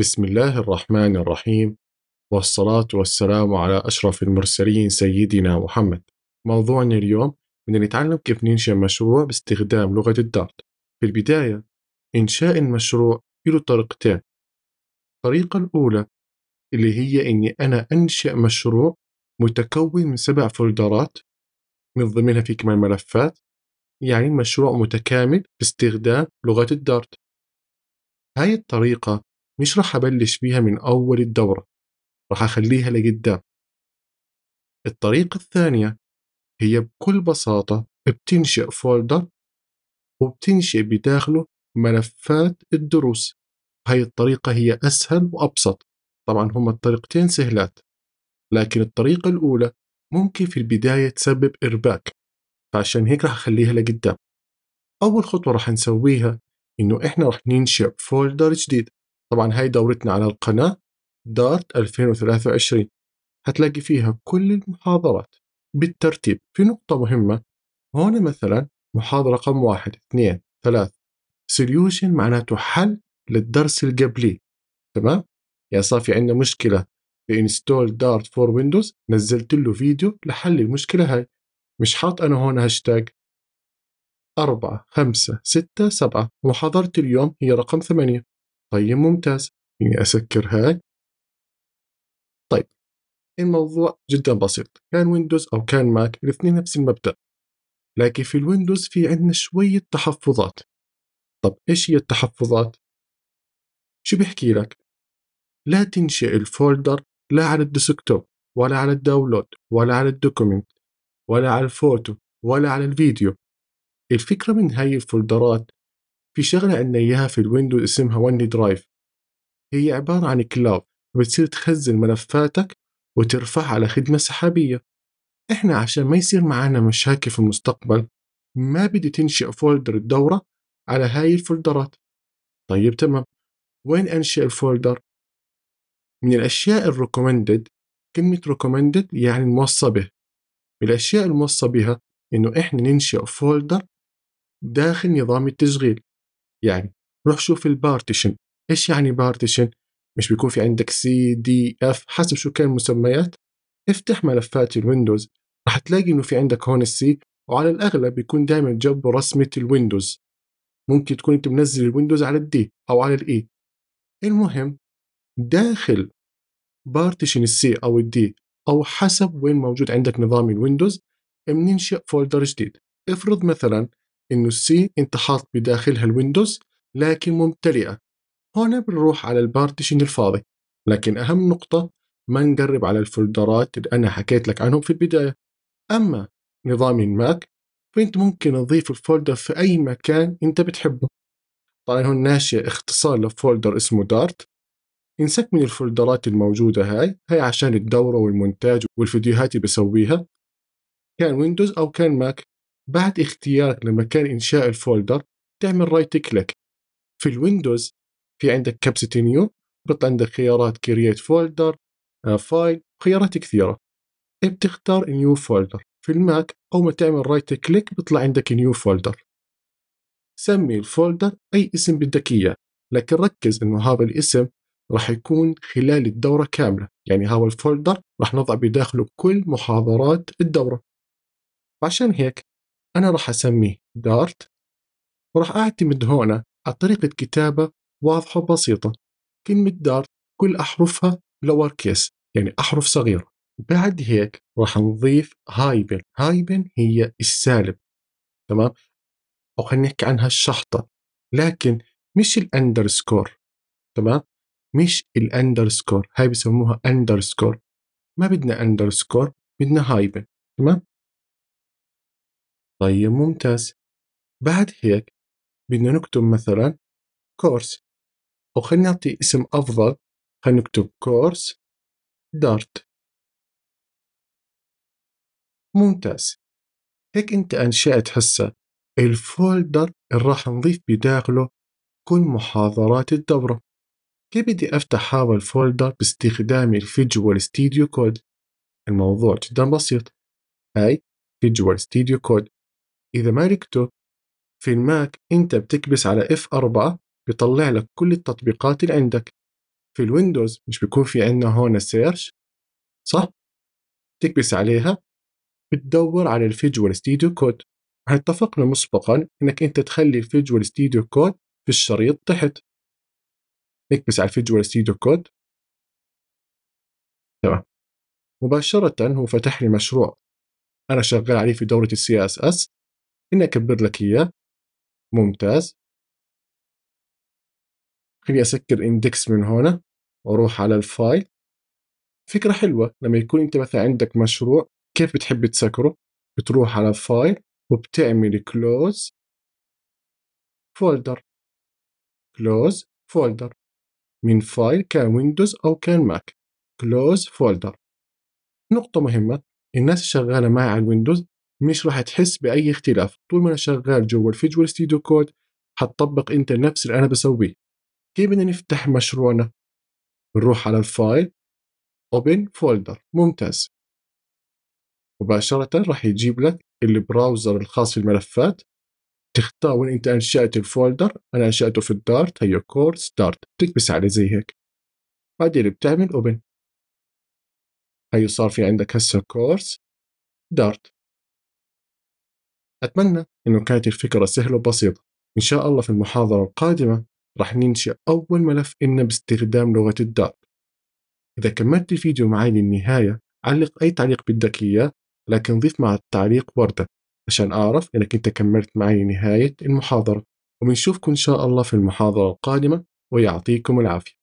بسم الله الرحمن الرحيم. والصلاة والسلام على أشرف المرسلين سيدنا محمد. موضوعنا اليوم بدنا نتعلم كيف ننشئ مشروع باستخدام لغة الدارت في البداية إنشاء المشروع له طريقتين. الطريقة الأولى اللي هي إني أنا أنشئ مشروع متكون من سبع فولدرات من ضمنها في كمان ملفات يعني مشروع متكامل باستخدام لغة الدارت هاي الطريقة مش راح أبلش فيها من أول الدورة راح أخليها لقدام. الطريقة الثانية هي بكل بساطة بتنشئ فولدر وبتنشئ بداخله ملفات الدروس. هاي الطريقة هي أسهل وأبسط. طبعا هما الطريقتين سهلات لكن الطريقة الأولى ممكن في البداية تسبب إرباك فعشان هيك راح أخليها لقدام. أول خطوة راح نسويها إنه إحنا راح ننشئ folder جديد. طبعا هاي دورتنا على القناة Dart 2023 هتلاقي فيها كل المحاضرات بالترتيب. في نقطة مهمة هون مثلا محاضرة رقم واحد اثنين ثلاث solution معناته حل للدرس القبلي تمام؟ يعني صار في عندنا مشكلة في install Dart for Windows نزلت له فيديو لحل المشكلة هاي. مش حاط أنا هون هاشتاج أربعة خمسة ستة سبعة. محاضرة اليوم هي رقم ثمانية. طيب ممتاز. إني أسكر هاي. طيب الموضوع جدا بسيط. كان Windows أو كان Mac الاثنين نفس المبدأ لكن في ال Windows في عندنا شوية تحفظات. طب إيش هي التحفظات؟ شو بيحكي لك؟ لا تنشئ ال folder لا على ال desktop ولا على ال download ولا على ال document ولا على الفوتو ولا على الفيديو. الفكرة من هاي ال folderات في شغلة عندنا إياها في ال Windows اسمها OneDrive. هي عبارة عن cloud بتصير تخزن ملفاتك وترفعها على خدمة سحابية. إحنا عشان ما يصير معنا مشاكل في المستقبل ما بدي تنشئ folder الدورة على هاي ال folderات. طيب تمام. وين أنشئ ال folder؟ من الأشياء ال recommended كلمة recommended يعني الموصى به. من الأشياء الموصى بها إنه إحنا ننشئ folder داخل نظام التشغيل. يعني. روح شوف ال partition. إيش يعني partition؟ مش بيكون في عندك C D F حسب شو كان المسميات افتح ملفات ال Windows. راح تلاقي إنه في عندك هون ال C وعلى الأغلب بيكون دائما جنبه رسمة ال Windows. ممكن تكون أنت منزل ال Windows على ال D أو على ال E المهم داخل partition ال C أو ال D أو حسب وين موجود عندك نظام ال Windows بننشئ folder جديد. افرض مثلا إنه ال C انت حاط بداخلها ال Windows لكن ممتلئة. هون بنروح على ال partition الفاضي. لكن أهم نقطة ما نقرب على ال folderات اللي أنا حكيت لك عنهم في البداية. أما نظام ال Mac فأنت ممكن تضيف ال folder في أي مكان أنت بتحبه. طبعا هون ناشئ اختصار ل folder اسمه Dart. انساك من ال folderات الموجودة هاي هاي عشان الدورة والمونتاج والفيديوهات اللي بسويها. كان Windows أو كان Mac. بعد اختيارك لمكان إنشاء ال folder تعمل right click في ال Windows في عندك كبسة new بيطلع عندك خيارات create folder file خيارات كثيرة. بتختار new folder في ال Mac أول ما تعمل right click بيطلع عندك new folder سمي ال folder أي اسم بدك إياه. لكن ركز إنه هذا الاسم راح يكون خلال الدورة كاملة. يعني هذا ال folder راح نضع بداخله كل محاضرات الدورة. وعشان هيك أنا راح أسميه dart وراح أعتمد هنا على طريقة كتابة واضحة وبسيطة. كلمة dart كل أحرفها lower case يعني أحرف صغيرة. بعد هيك راح نضيف hyphen. hyphen هي السالب. تمام؟ أو خلينا نحكي عنها الشحطة. لكن مش ال underscore تمام؟ مش ال underscore هاي بسموها underscore ما بدنا underscore بدنا hyphen. تمام؟ طيب ممتاز. بعد هيك بدنا نكتب مثلا course أو خلينا نعطي اسم أفضل. خلينا نكتب course dart ممتاز. هيك أنت أنشأت هسه ال folder اللي راح نضيف بداخله كل محاضرات الدورة. كيف بدي أفتح هذا ال folder باستخدام ال Visual Studio Code الموضوع جدا بسيط. هاي Visual Studio Code إذا ما لقيته في ال Mac أنت بتكبس على F4 بيطلع لك كل التطبيقات اللي عندك. في ال Windows مش بيكون في عندنا هون search صح؟ تكبس عليها بتدور على ال Visual Studio Code. اتفقنا مسبقا إنك أنت تخلي ال Visual Studio Code في الشريط تحت. نكبس على ال Visual Studio Code. تمام. مباشرة هو فتح لي مشروع أنا شغال عليه في دورة ال CSS خليني أكبر لك إياه. ممتاز. خليني أسكر index من هنا وأروح على ال file. فكرة حلوة لما يكون أنت مثلا عندك مشروع كيف بتحب تسكره؟ بتروح على ال file وبتعمل close folder close folder من file كان Windows أو كان Mac close folder نقطة مهمة الناس شغالة معي على ال Windows مش راح تحس بأي اختلاف. طول ما أنا شغال جوا ال Visual Studio Code حتطبق أنت نفس اللي أنا بسويه. كيف بدنا نفتح مشروعنا؟ بنروح على ال file Open Folder. ممتاز. مباشرة راح يجيب لك ال browser الخاص في الملفات تختار وين أنت أنشأت ال folder. أنا أنشأته في ال Dart. هي course Dart. تكبس عليه زي هيك. بعدين بتعمل open هي صار في عندك هسه course Dart. أتمنى إنه كانت الفكرة سهلة وبسيطة. إن شاء الله في المحاضرة القادمة راح ننشئ أول ملف إلنا باستخدام لغة ال Dart إذا كملت الفيديو معي للنهاية علق أي تعليق بدك إياه لكن ضيف مع التعليق وردة عشان أعرف إنك أنت كملت معي نهاية المحاضرة. وبنشوفكم إن شاء الله في المحاضرة القادمة ويعطيكم العافية.